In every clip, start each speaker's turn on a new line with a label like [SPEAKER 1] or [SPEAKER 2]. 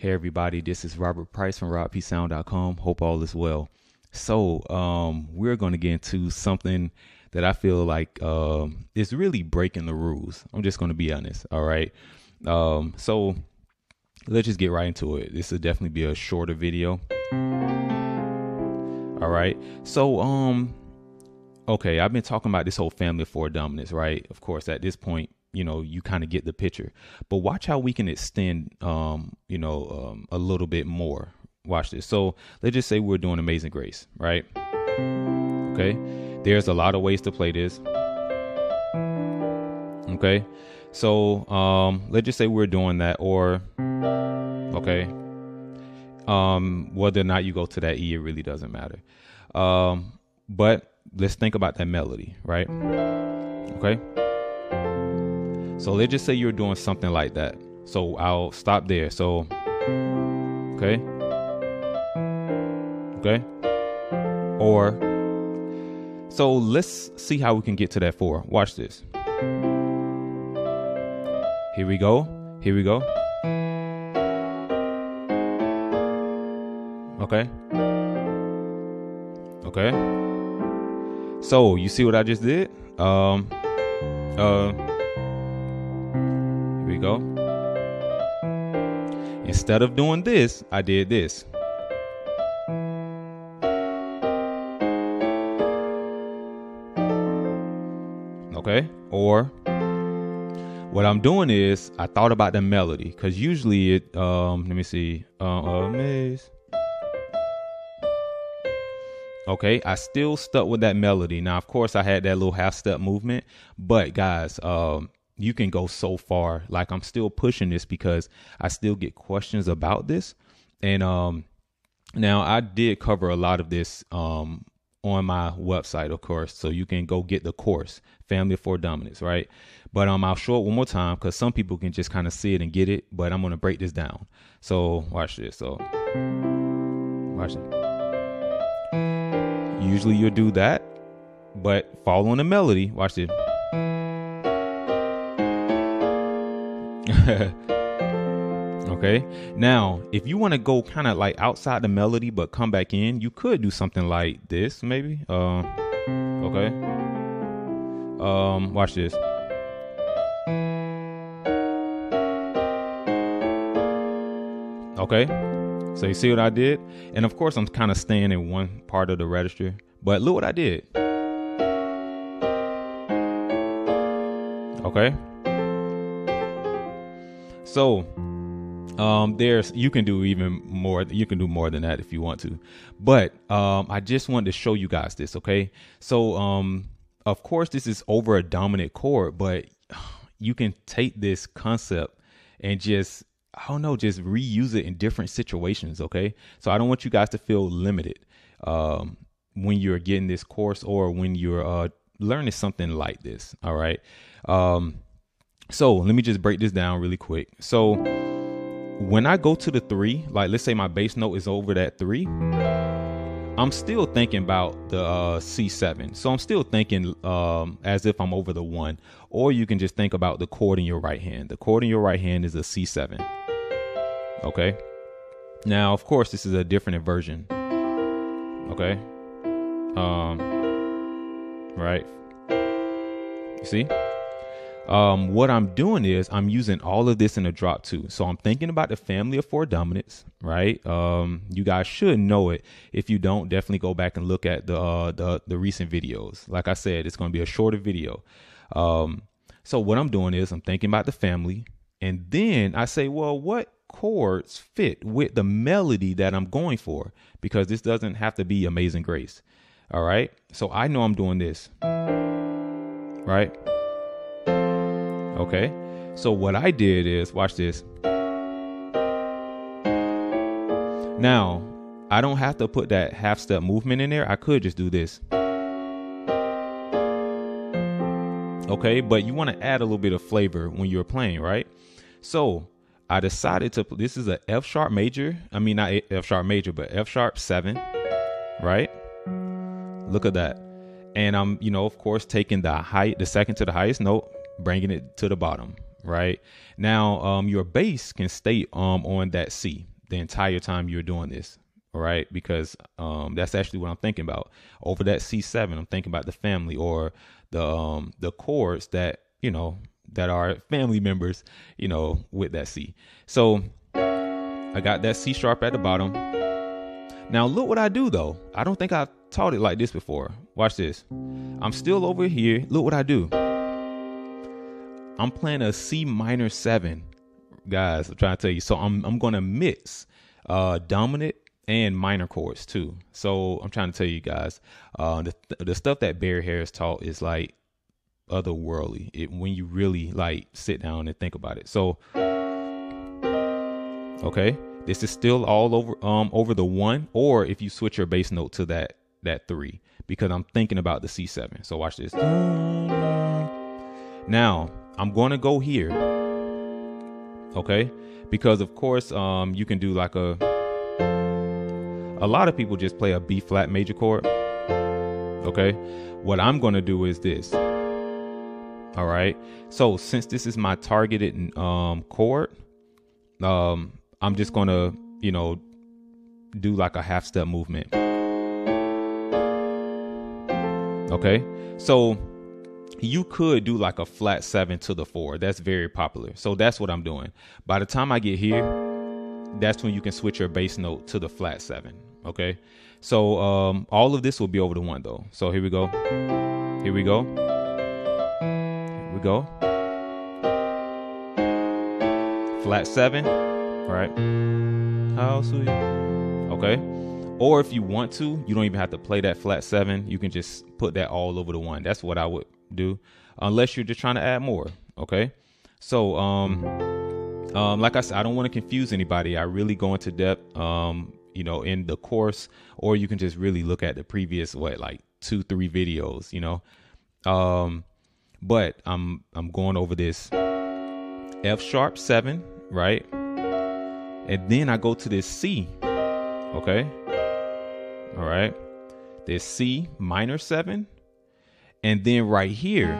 [SPEAKER 1] Hey everybody, this is Robert Price from RobPSound.com. Hope all is well. So, um, we're going to get into something that I feel like um, is really breaking the rules. I'm just going to be honest. All right. Um, so let's just get right into it. This will definitely be a shorter video. All right. So, um, okay, I've been talking about this whole family of four dominants, right? Of course, at this point, you know, you kind of get the picture. But watch how we can extend, um, you know, um, a little bit more. Watch this. So let's just say we're doing Amazing Grace, right? Okay. There's a lot of ways to play this. Okay. So um, let's just say we're doing that, or okay, um, whether or not you go to that E, it really doesn't matter. Um, but let's think about that melody, right? Okay. So let's just say you're doing something like that. So I'll stop there. So, okay. Okay. Or, so let's see how we can get to that four. Watch this. Here we go. Here we go. Okay. Okay. So you see what I just did? Um. Uh. We go. Instead of doing this, I did this. Okay. Or what I'm doing is I thought about the melody because usually it. Um. Let me see. Uh. Amaze. Okay, I still stuck with that melody. Now, of course, I had that little half step movement, but guys, um, you can go so far. Like I'm still pushing this because I still get questions about this. And um, now I did cover a lot of this um on my website, of course, so you can go get the course, Family of Four Dominants, right? But um, I'll show it one more time because some people can just kind of see it and get it. But I'm gonna break this down. So watch this. So watch it. Usually you'll do that, but following the melody, watch it. okay. Now, if you want to go kind of like outside the melody but come back in, you could do something like this, maybe. Uh, okay. Um, watch this. Okay. So you see what I did? And of course, I'm kind of staying in one part of the register, but look what I did. Okay. So, um, there's you can do even more. You can do more than that if you want to, but um, I just wanted to show you guys this. Okay. So, um, of course, this is over a dominant chord, but you can take this concept and just I don't know, just reuse it in different situations. Okay. So I don't want you guys to feel limited um, when you're getting this course or when you're uh, learning something like this. All right. Um, so let me just break this down really quick. So when I go to the three, like let's say my bass note is over that three, I'm still thinking about the uh, C7. So I'm still thinking um, as if I'm over the one. Or you can just think about the chord in your right hand. The chord in your right hand is a C7. Okay. Now, of course, this is a different inversion. Okay. Um. Right. You see? Um, what I'm doing is I'm using all of this in a drop two. So I'm thinking about the family of four dominants, right? Um, you guys should know it. If you don't, definitely go back and look at the uh, the the recent videos. Like I said, it's going to be a shorter video. Um, so what I'm doing is I'm thinking about the family, and then I say, well, what chords fit with the melody that I'm going for? Because this doesn't have to be Amazing Grace. All right. So I know I'm doing this. Right. Okay. So what I did is watch this. Now, I don't have to put that half step movement in there. I could just do this. Okay, but you want to add a little bit of flavor when you're playing, right? So I decided to. This is a F sharp major. I mean, not F sharp major, but F sharp seven, right? Look at that. And I'm, you know, of course, taking the height, the second to the highest note, bringing it to the bottom, right? Now, um, your bass can stay um on that C the entire time you're doing this, all right? Because um, that's actually what I'm thinking about. Over that C7, I'm thinking about the family or the um the chords that you know that are family members, you know, with that C. So I got that C sharp at the bottom. Now look what I do though. I don't think I've taught it like this before. Watch this. I'm still over here. Look what I do. I'm playing a C minor seven, guys. I'm trying to tell you. So I'm I'm gonna mix uh dominant and minor chords too. So I'm trying to tell you guys, uh, the the stuff that Barry Harris taught is like otherworldly. It when you really like sit down and think about it. So okay, this is still all over um over the one, or if you switch your bass note to that that three, because I'm thinking about the C7. So watch this. Now I'm going to go here. Okay, because of course um you can do like a a lot of people just play a B flat major chord. Okay, what I'm going to do is this. All right. So since this is my targeted um chord, um I'm just going to, you know, do like a half step movement. Okay? So you could do like a flat 7 to the 4. That's very popular. So that's what I'm doing. By the time I get here, that's when you can switch your bass note to the flat 7, okay? So um all of this will be over the 1 though. So here we go. Here we go Here we go. Flat seven, right? How sweet. Okay. Or if you want to, you don't even have to play that flat seven. You can just put that all over the one. That's what I would do, unless you're just trying to add more. Okay. So, um, um, like I said, I don't want to confuse anybody. I really go into depth, um, you know, in the course, or you can just really look at the previous what, like two, three videos, you know. Um, but I'm I'm going over this F sharp seven, right? And then I go to this C. Okay. All right. This C minor seven. And then right here,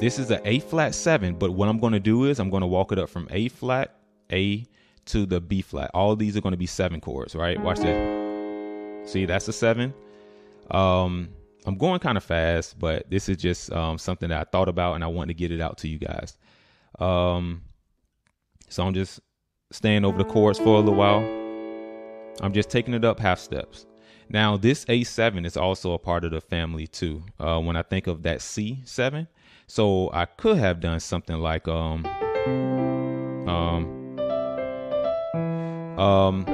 [SPEAKER 1] this is an A flat seven. But what I'm going to do is I'm going to walk it up from A flat, A to the B flat. All these are going to be seven chords, right? Watch this. See, that's a seven. Um, I'm going kind of fast, but this is just um, something that I thought about and I want to get it out to you guys. Um, so I'm just staying over the chords for a little while. I'm just taking it up half steps. Now, this A7 is also a part of the family too. Uh, when I think of that C7, so I could have done something like um um um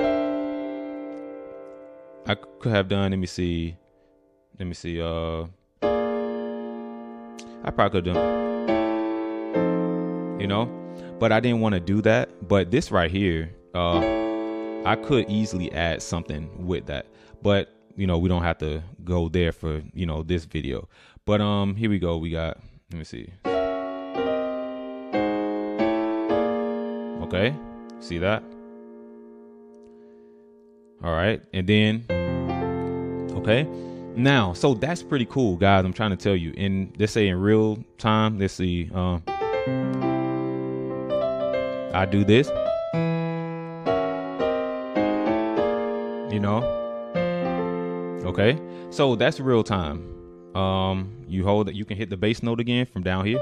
[SPEAKER 1] I could have done. Let me see let me see. Uh, I probably could do, you know, but I didn't want to do that. But this right here, uh, I could easily add something with that, but you know, we don't have to go there for you know this video. But um, here we go. We got. Let me see. Okay, see that? All right, and then okay now, so that's pretty cool, guys. I'm trying to tell you. In let's say in real time, let's see. Um, I do this. You know. Okay. So that's real time. Um, you hold it. You can hit the bass note again from down here.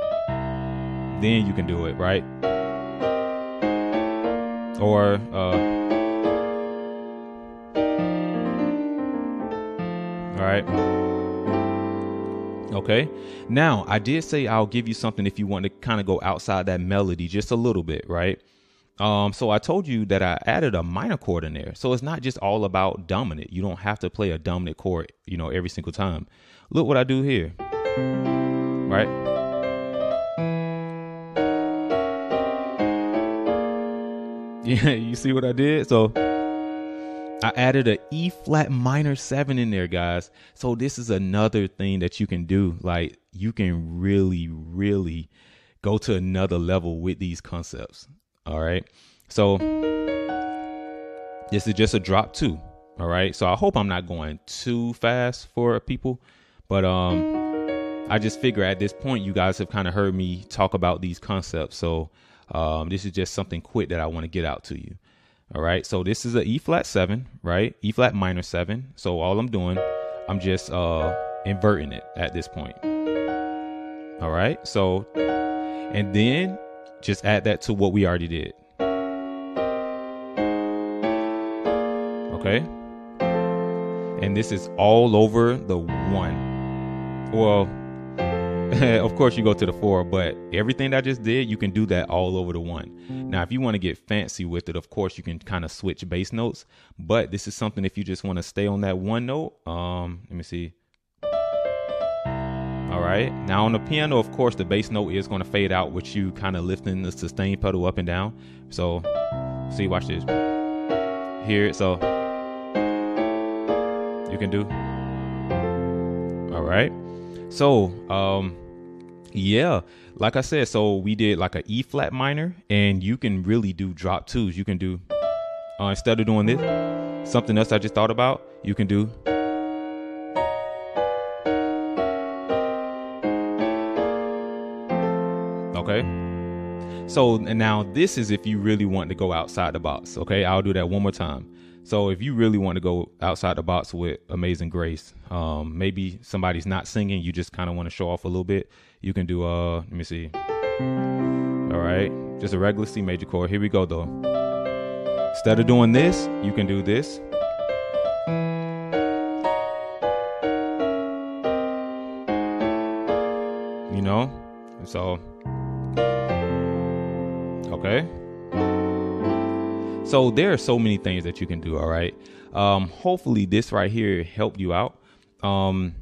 [SPEAKER 1] Then you can do it right. Or uh right? Okay. Now, I did say I'll give you something if you want to kind of go outside that melody just a little bit, right? Um, so I told you that I added a minor chord in there. So it's not just all about dominant. You don't have to play a dominant chord, you know, every single time. Look what I do here. Right? Yeah, you see what I did? So I added a E flat minor seven in there, guys. So this is another thing that you can do. Like you can really, really go to another level with these concepts. All right. So this is just a drop two. All right. So I hope I'm not going too fast for people, but um, I just figure at this point you guys have kind of heard me talk about these concepts. So um, this is just something quick that I want to get out to you. All right. So this is a E flat seven, right? E flat minor seven. So all I'm doing, I'm just uh, inverting it at this point. All right. So, and then just add that to what we already did. Okay. And this is all over the one. Well, of course you go to the four, but everything I just did, you can do that all over the one. Now, if you want to get fancy with it, of course you can kind of switch bass notes, but this is something if you just want to stay on that one note. Um, let me see. All right. Now on the piano, of course, the bass note is going to fade out with you kind of lifting the sustain pedal up and down. So, see, watch this. Here, so you can do. All right. So, um, yeah, like I said, so we did like a E flat minor, and you can really do drop twos. You can do uh, instead of doing this, something else I just thought about. You can do. Okay. So and now this is if you really want to go outside the box. Okay, I'll do that one more time. So if you really want to go outside the box with Amazing Grace, um, maybe somebody's not singing, you just kind of want to show off a little bit. You can do uh, let me see. All right, just a regular C major chord. Here we go though. Instead of doing this, you can do this. You know, so okay. So there are so many things that you can do. All right. Um, hopefully this right here helped you out. Um,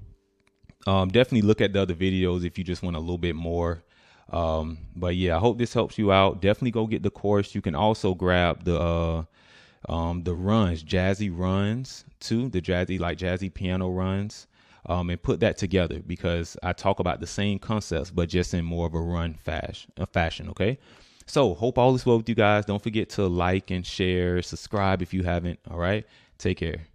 [SPEAKER 1] um, definitely look at the other videos if you just want a little bit more. Um, but yeah, I hope this helps you out. Definitely go get the course. You can also grab the uh, um, the runs, jazzy runs too, the jazzy like jazzy piano runs, um, and put that together because I talk about the same concepts but just in more of a run fashion. A fashion, okay. So, hope all is well with you guys. Don't forget to like and share, subscribe if you haven't. All right. Take care.